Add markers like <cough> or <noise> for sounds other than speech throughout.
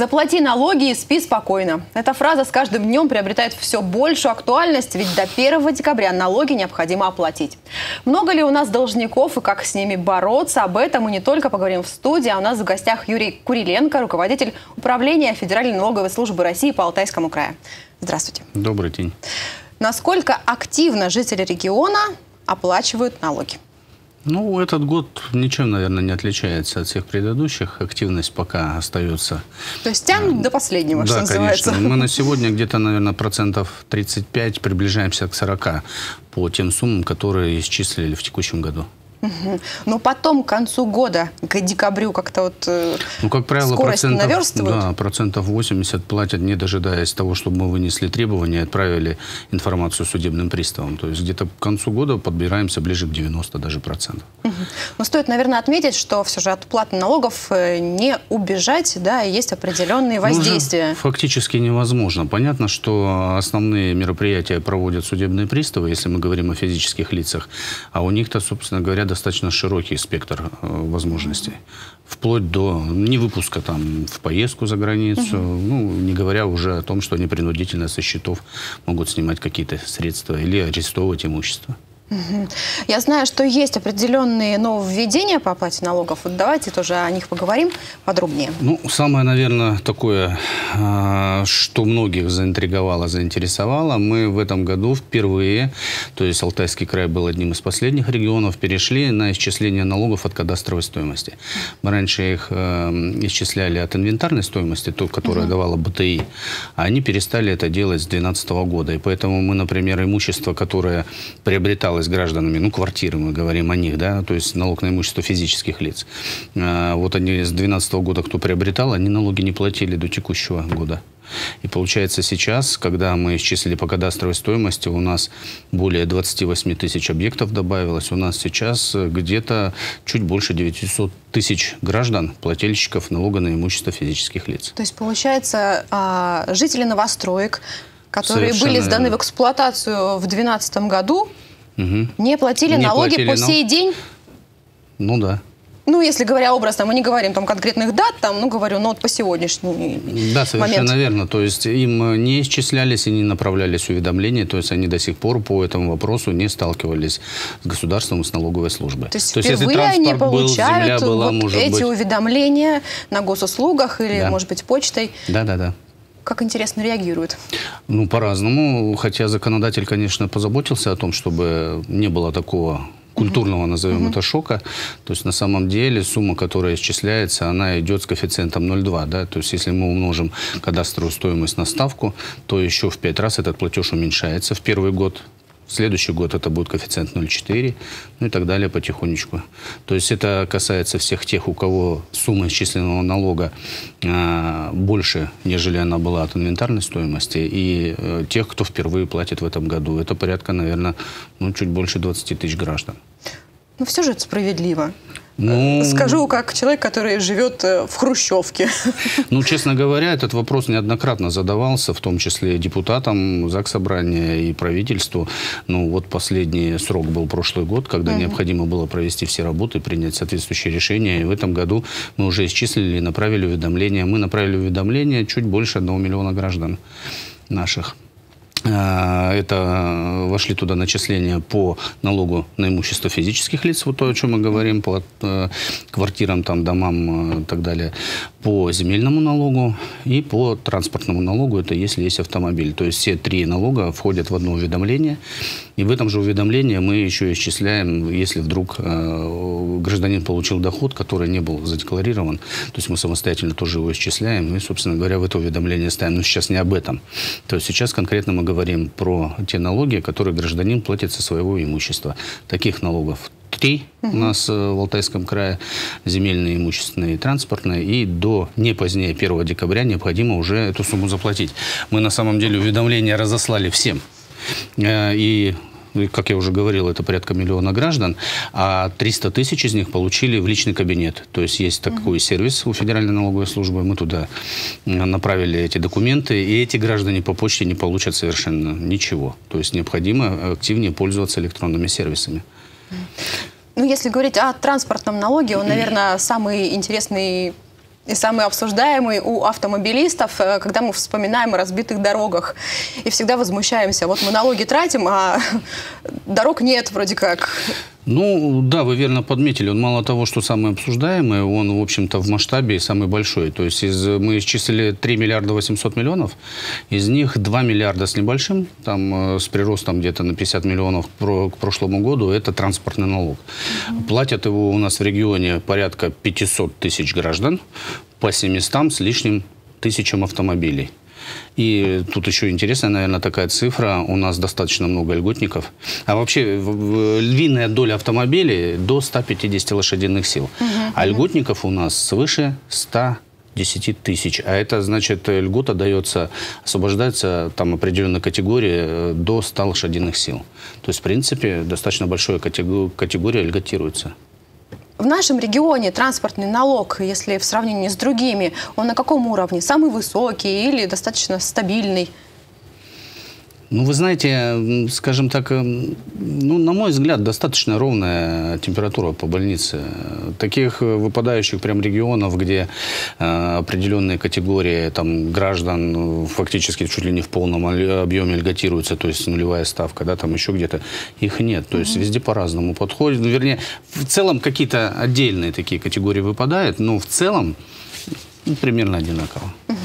Заплати налоги и спи спокойно. Эта фраза с каждым днем приобретает все большую актуальность, ведь до 1 декабря налоги необходимо оплатить. Много ли у нас должников и как с ними бороться? Об этом мы не только поговорим в студии, а у нас в гостях Юрий Куриленко, руководитель управления Федеральной налоговой службы России по Алтайскому краю. Здравствуйте. Добрый день. Насколько активно жители региона оплачивают налоги? Ну, этот год ничем, наверное, не отличается от всех предыдущих. Активность пока остается. То есть тянут до последнего, да, что называется. конечно. Мы на сегодня где-то, наверное, процентов 35 приближаемся к 40 по тем суммам, которые исчислили в текущем году. Угу. <laughs> Но потом, к концу года, к декабрю, как-то вот э, ну, как правило, процентов? Да, процентов 80 платят, не дожидаясь того, чтобы мы вынесли требования и отправили информацию судебным приставам. То есть где-то к концу года подбираемся ближе к 90 даже процентов. Угу. Но стоит, наверное, отметить, что все же от платы налогов э, не убежать, да, и есть определенные ну, воздействия. Ну, фактически невозможно. Понятно, что основные мероприятия проводят судебные приставы, если мы говорим о физических лицах, а у них-то, собственно говоря, достаточно широкий спектр э, возможностей. Вплоть до не выпуска там в поездку за границу, угу. ну, не говоря уже о том, что они принудительно со счетов могут снимать какие-то средства или арестовывать имущество. Я знаю, что есть определенные нововведения по оплате налогов. Вот давайте тоже о них поговорим подробнее. Ну, самое, наверное, такое, а, что многих заинтриговало, заинтересовало, мы в этом году впервые, то есть Алтайский край был одним из последних регионов, перешли на исчисление налогов от кадастровой стоимости. Мы раньше их э, исчисляли от инвентарной стоимости, той, которая угу. давала БТИ, а они перестали это делать с 2012 года. И поэтому мы, например, имущество, которое приобреталось с гражданами, ну, квартиры, мы говорим о них, да, то есть налог на имущество физических лиц. А, вот они с 2012 года, кто приобретал, они налоги не платили до текущего года. И получается сейчас, когда мы исчислили по кадастровой стоимости, у нас более 28 тысяч объектов добавилось. У нас сейчас где-то чуть больше 900 тысяч граждан, плательщиков налога на имущество физических лиц. То есть получается, а, жители новостроек, которые Совершенно были сданы в эксплуатацию в 2012 году, Угу. Не платили не налоги платили, по но... сей день? Ну да. Ну, если говоря образно, мы не говорим там конкретных дат, там, ну, говорю, ну, вот по сегодняшний Да, совершенно момент. верно. То есть им не исчислялись и не направлялись уведомления, то есть они до сих пор по этому вопросу не сталкивались с государством и с налоговой службой. То есть, то есть если они получают был, была, вот эти быть... уведомления на госуслугах или, да. может быть, почтой? Да, да, да как интересно реагируют? Ну, по-разному. Хотя законодатель, конечно, позаботился о том, чтобы не было такого культурного, назовем uh это, шока. То есть на самом деле сумма, которая исчисляется, она идет с коэффициентом 0,2. Да? То есть если мы умножим кадастровую стоимость на ставку, то еще в 5 раз этот платеж уменьшается в первый год Следующий год это будет коэффициент 0,4, ну и так далее потихонечку. То есть это касается всех тех, у кого сумма исчисленного налога э, больше, нежели она была от инвентарной стоимости, и э, тех, кто впервые платит в этом году. Это порядка, наверное, ну, чуть больше 20 тысяч граждан. Но все же это справедливо. Ну, Скажу, как человек, который живет э, в Хрущевке. Ну, честно говоря, этот вопрос неоднократно задавался, в том числе депутатам Заксобрания и правительству. Ну, вот последний срок был прошлый год, когда угу. необходимо было провести все работы, принять соответствующие решения. И в этом году мы уже исчислили и направили уведомления. Мы направили уведомления чуть больше одного миллиона граждан наших. А, это вошли туда начисления по налогу на имущество физических лиц, вот то, о чем мы говорим, по э, квартирам, там, домам э, и так далее, по земельному налогу и по транспортному налогу, это если есть автомобиль. То есть все три налога входят в одно уведомление, и в этом же уведомлении мы еще исчисляем, если вдруг э, гражданин получил доход, который не был задекларирован, то есть мы самостоятельно тоже его исчисляем, и, собственно говоря, в это уведомление ставим. Но сейчас не об этом. То есть сейчас конкретно мы говорим про те налоги, которые гражданин платит со своего имущества. Таких налогов три у нас э, в Алтайском крае, земельные, имущественные и транспортные, и до не позднее 1 декабря необходимо уже эту сумму заплатить. Мы на самом деле уведомления разослали всем. Э, и как я уже говорил, это порядка миллиона граждан, а 300 тысяч из них получили в личный кабинет. То есть есть такой mm сервис у Федеральной налоговой службы, мы туда направили эти документы, и эти граждане по почте не получат совершенно ничего. То есть необходимо активнее пользоваться электронными сервисами. Ну, если говорить о транспортном налоге, он, <clears throat> наверное, самый интересный и самый обсуждаемый у автомобилистов, э, когда мы вспоминаем о разбитых дорогах. И всегда возмущаемся. Вот мы налоги тратим, а <laughs> дорог нет вроде как. Ну, да, вы верно подметили. Он мало того, что самый обсуждаемый, он, в общем-то, в масштабе самый большой. То есть из, мы исчислили 3 миллиарда 800 миллионов, из них 2 миллиарда с небольшим, там, э, с приростом где-то на 50 миллионов к прошлому году, это транспортный налог. Mm-hmm. Платят его у нас в регионе порядка 500 тысяч граждан по 700 с лишним тысячам автомобилей. И тут еще интересная, наверное, такая цифра. У нас достаточно много льготников. А вообще львиная доля автомобилей до 150 лошадиных сил. Угу, а льготников у нас свыше 100 10 тысяч. А это значит, льгота дается, освобождается там определенной категории э, до 100 лошадиных сил. То есть, в принципе, достаточно большая категория льготируется. В нашем регионе транспортный налог, если в сравнении с другими, он на каком уровне? Самый высокий или достаточно стабильный? Ну, вы знаете, скажем так, эм, ну, на мой взгляд, достаточно ровная температура по больнице. Таких э, выпадающих прям регионов, где э, определенные категории там, граждан фактически чуть ли не в полном объеме льготируются, то есть нулевая ставка, да, там еще где-то, их нет. То есть везде по-разному подходит. Ну, вернее, в целом какие-то отдельные такие категории выпадают, но в целом ну, примерно одинаково. Угу.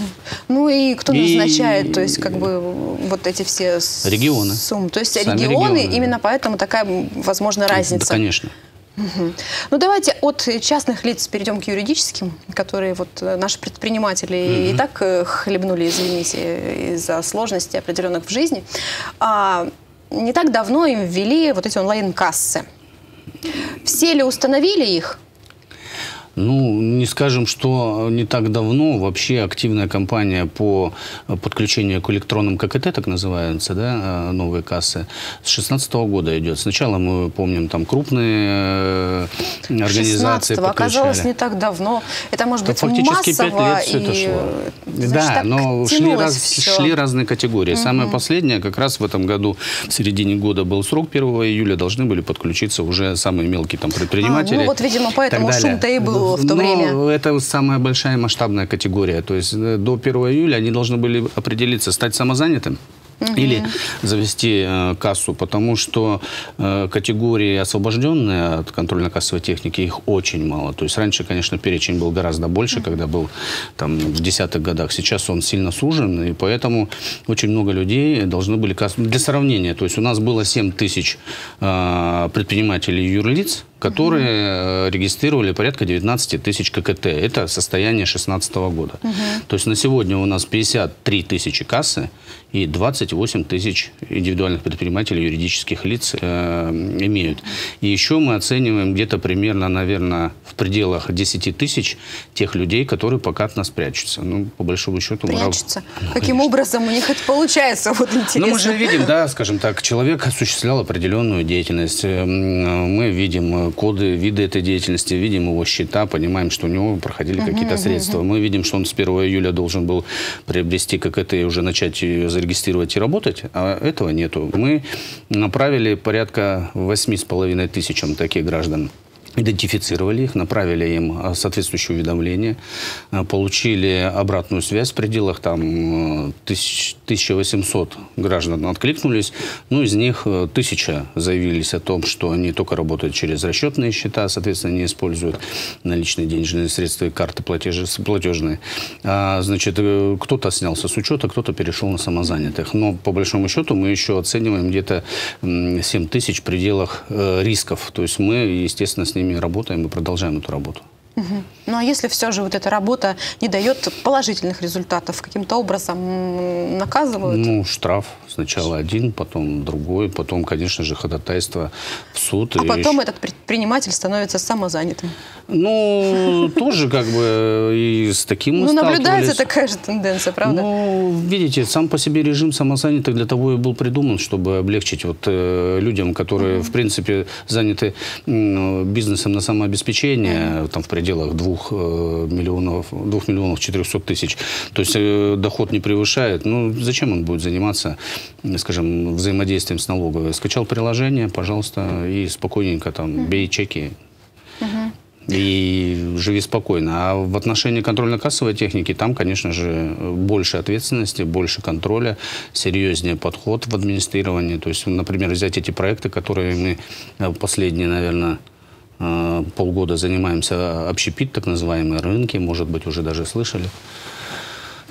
Ну и кто назначает, и... то есть как бы вот эти все регионы. суммы. То есть Сами регионы, регионы, именно поэтому такая, возможно, разница. Да, конечно. Угу. Ну давайте от частных лиц перейдем к юридическим, которые вот э, наши предприниматели угу. и так э, хлебнули, извините, из-за сложностей определенных в жизни. А, не так давно им ввели вот эти онлайн-кассы. Все ли установили их? Ну, не скажем, что не так давно вообще активная кампания по подключению к электронным ККТ, так называются, да, новые кассы, с 2016 года идет. Сначала мы помним там крупные э, организации подключали. оказалось не так давно. Это может быть фактически массово. 5 лет все это шло. Да, но шли, раз, шли разные категории. Угу. Самое последнее, как раз в этом году, в середине года был срок, 1 июля должны были подключиться уже самые мелкие там предприниматели. А, ну вот, видимо, поэтому шум-то и был в то Но время? Это самая большая масштабная категория. То есть э, до 1 июля они должны были определиться, стать самозанятым угу. или завести э, кассу, потому что э, категории освобожденные от контрольно-кассовой техники, их очень мало. То есть раньше, конечно, перечень был гораздо больше, угу. когда был там в десятых годах. Сейчас он сильно сужен, и поэтому очень много людей должны были кассу. Для сравнения, то есть у нас было 7 тысяч э, предпринимателей юрлиц, которые угу. регистрировали порядка 19 тысяч ККТ. Это состояние 2016 года. Угу. То есть на сегодня у нас 53 тысячи кассы и 28 тысяч индивидуальных предпринимателей, юридических лиц э, имеют. И еще мы оцениваем где-то примерно, наверное, в пределах 10 тысяч тех людей, которые пока от нас прячутся. Ну, по большому счету... Прячутся? Мы... Ну, Каким конечно. образом у них это получается? Вот интересно. Ну, мы же видим, да, скажем так, человек осуществлял определенную деятельность. Мы видим коды, виды этой деятельности, видим его счета, понимаем, что у него проходили uh-huh, какие-то средства. Uh-huh. Мы видим, что он с 1 июля должен был приобрести ККТ и уже начать ее зарегистрировать и работать, а этого нету. Мы направили порядка 8,5 тысячам таких граждан идентифицировали их, направили им а, соответствующее уведомление, а, получили обратную связь в пределах там 1800 э, граждан откликнулись, ну из них э, тысяча заявились о том, что они только работают через расчетные счета, соответственно, не используют наличные денежные средства и карты платежи, платежные. А, значит, э, кто-то снялся с учета, кто-то перешел на самозанятых. Но по большому счету мы еще оцениваем где-то 7 тысяч в пределах рисков. То есть мы, естественно, с ними ними работаем и продолжаем эту работу. Угу. Ну а если все же вот эта работа не дает положительных результатов, каким-то образом наказывают? Ну, штраф сначала один, потом другой, потом, конечно же, ходатайство в суд. А потом еще... этот предприниматель становится самозанятым? Ну, тоже как бы и с таким Ну, наблюдается такая же тенденция, правда? Ну, видите, сам по себе режим самозанятых для того и был придуман, чтобы облегчить вот э, людям, которые, в принципе, заняты бизнесом на самообеспечение, там в пределах двух э, миллионов, двух миллионов четырехсот тысяч. То есть э, доход не превышает. Ну, зачем он будет заниматься, скажем, взаимодействием с налоговой? Скачал приложение, пожалуйста, и спокойненько там бей чеки. и живи спокойно. А в отношении контрольно-кассовой техники там, конечно же, больше ответственности, больше контроля, серьезнее подход в администрировании. То есть, например, взять эти проекты, которые мы э, последние, наверное, э, полгода занимаемся, общепит, так называемые рынки, может быть, уже даже слышали.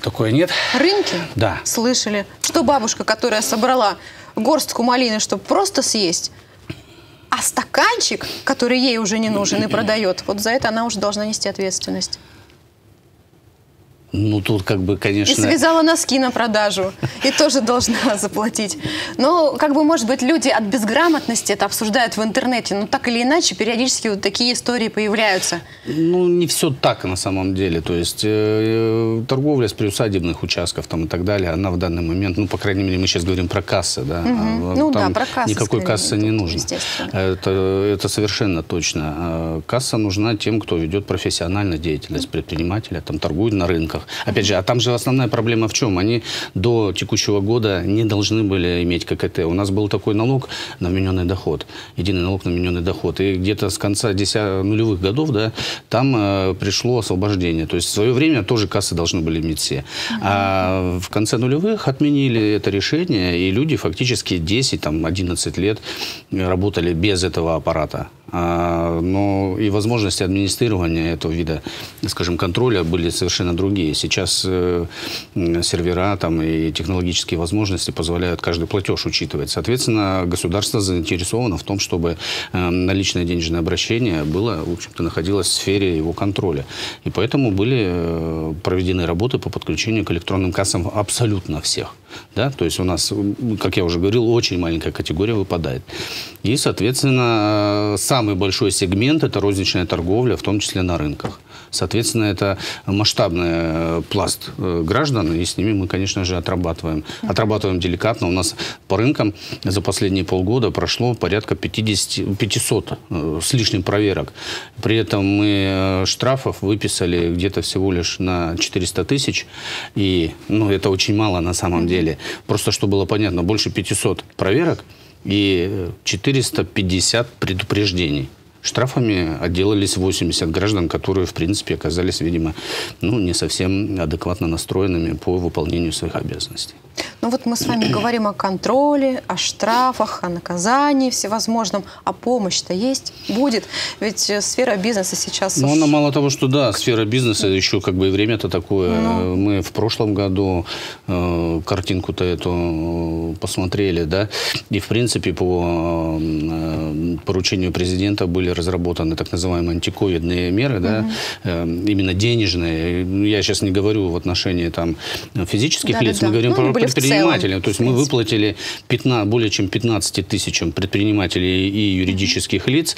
Такое нет? Рынки? Да. Слышали. Что бабушка, которая собрала горстку малины, чтобы просто съесть, а стаканчик, который ей уже не нужен и <clears throat> продает, вот за это она уже должна нести ответственность. Ну, тут как бы, конечно... И связала носки на продажу. И тоже должна <laughs> заплатить. Но, как бы, может быть, люди от безграмотности это обсуждают в интернете. Но так или иначе, периодически вот такие истории появляются. Ну, не все так на самом деле. То есть, э, торговля с приусадебных участков там и так далее, она в данный момент, ну, по крайней мере, мы сейчас говорим про кассы, да. Угу. А, ну да, про кассы. Никакой кассы не нужно. Это, это совершенно точно. А касса нужна тем, кто ведет профессиональную деятельность предпринимателя, там торгует на рынках. Опять же, а там же основная проблема в чем? Они до текущего года не должны были иметь ККТ. У нас был такой налог на вмененный доход, единый налог на вмененный доход. И где-то с конца 10 нулевых годов, да, там э, пришло освобождение. То есть в свое время тоже кассы должны были иметь все. А в конце нулевых отменили это решение, и люди фактически 10, там, 11 лет работали без этого аппарата. А, но и возможности администрирования этого вида, скажем, контроля были совершенно другие. Сейчас э, сервера там, и технологические возможности позволяют каждый платеж учитывать. Соответственно, государство заинтересовано в том, чтобы э, наличное денежное обращение было, в общем-то, находилось в сфере его контроля. И поэтому были э, проведены работы по подключению к электронным кассам абсолютно всех. Да? То есть у нас, как я уже говорил, очень маленькая категория выпадает. И, соответственно, самый большой сегмент – это розничная торговля, в том числе на рынках. Соответственно, это масштабный э, пласт э, граждан, и с ними мы, конечно же, отрабатываем. Отрабатываем деликатно. У нас по рынкам за последние полгода прошло порядка 50, 500 э, с лишним проверок. При этом мы штрафов выписали где-то всего лишь на 400 тысяч. И ну, это очень мало на самом деле. Просто, чтобы было понятно, больше 500 проверок – и 450 предупреждений. Штрафами отделались 80 граждан, которые, в принципе, оказались, видимо, ну, не совсем адекватно настроенными по выполнению своих обязанностей. Ну вот мы с вами <clears throat> говорим о контроле, о штрафах, о наказании всевозможном. А помощь-то есть? Будет? Ведь э, сфера бизнеса сейчас... Ну, она мало того, что да, сфера бизнеса, еще как бы и время-то такое. Ну. Мы в прошлом году э, картинку-то эту э, посмотрели, да, и, в принципе, по э, поручению президента были разработаны так называемые антиковидные меры, да, угу. э, именно денежные. Я сейчас не говорю в отношении там физических да, лиц, да, мы да. говорим ну, про предпринимателей. То есть мы выплатили 15, более чем 15 тысячам предпринимателей и юридических лиц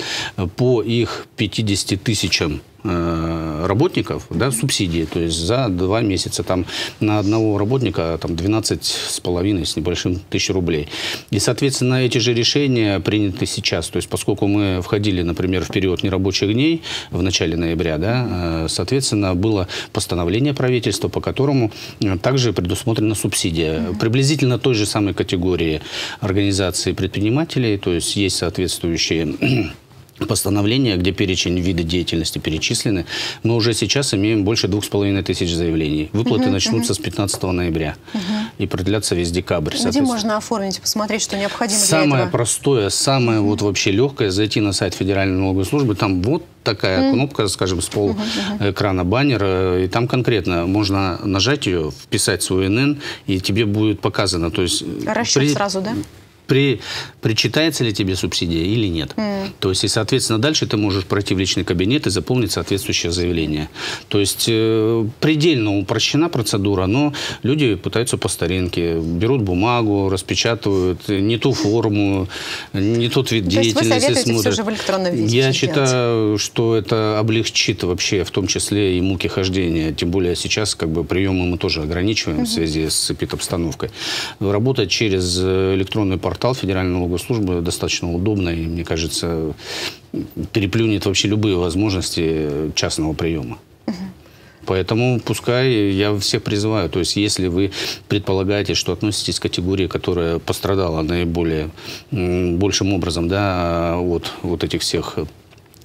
по их 50 тысячам Э, работников, да, субсидии, то есть за два месяца там на одного работника там 12 с половиной с небольшим тысяч рублей. И, соответственно, эти же решения приняты сейчас. То есть, поскольку мы входили, например, в период нерабочих дней в начале ноября, да, э, соответственно, было постановление правительства, по которому э, также предусмотрена субсидия. Приблизительно той же самой категории организации предпринимателей, то есть есть соответствующие постановления, где перечень вида деятельности перечислены, мы уже сейчас имеем больше двух с половиной тысяч заявлений. Выплаты угу, начнутся угу. с 15 ноября угу. и продлятся весь декабрь. Где можно оформить, посмотреть, что необходимо Самое для этого? простое, самое угу. вот вообще легкое, зайти на сайт Федеральной налоговой службы, там вот такая mm. кнопка, скажем, с пол uh экрана баннера, и там конкретно можно нажать ее, вписать свой НН, и тебе будет показано. То есть Расчет при... сразу, да? При, причитается ли тебе субсидия или нет. Mm. То есть, и, соответственно, дальше ты можешь пройти в личный кабинет и заполнить соответствующее заявление. То есть, э, предельно упрощена процедура, но люди пытаются по старинке. Берут бумагу, распечатывают не ту форму, не тот вид То деятельности есть вы все же в электронном виде Я считаю, что это облегчит вообще, в том числе и муки хождения. Тем более сейчас как бы приемы мы тоже ограничиваем mm -hmm. в связи с эпидобстановкой. Работать через электронный портал портал Федеральной налоговой службы достаточно удобно и, мне кажется, переплюнет вообще любые возможности частного приема. Поэтому пускай я всех призываю. То есть, если вы предполагаете, что относитесь к категории, которая пострадала наиболее большим образом да, от вот этих всех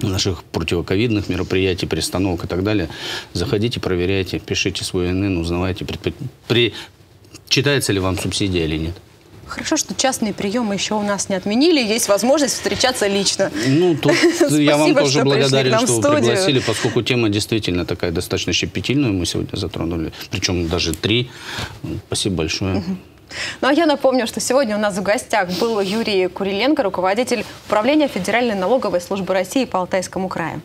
наших противоковидных мероприятий, перестановок и так далее. Заходите, проверяйте, пишите свой НН, узнавайте, при, при, читается ли вам субсидия или нет. Хорошо, что частные приемы еще у нас не отменили, есть возможность встречаться лично. Ну, тут <laughs> я вам тоже что благодарен, что вы пригласили, поскольку тема действительно такая достаточно щепетильная, мы сегодня затронули, причем даже три. Спасибо большое. Ну а я напомню, что сегодня у нас в гостях был Юрий Куриленко, руководитель управления Федеральной налоговой службы России по Алтайскому краю.